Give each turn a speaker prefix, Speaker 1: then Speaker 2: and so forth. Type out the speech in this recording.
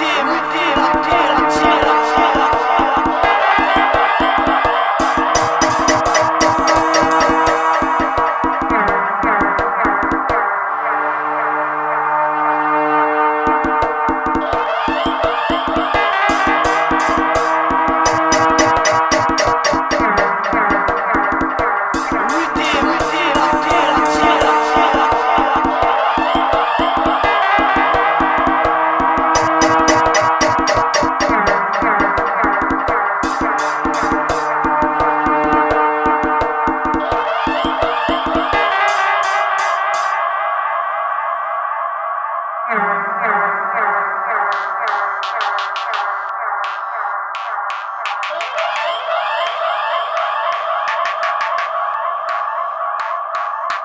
Speaker 1: dear, my dear, my dear, my dear, my dear.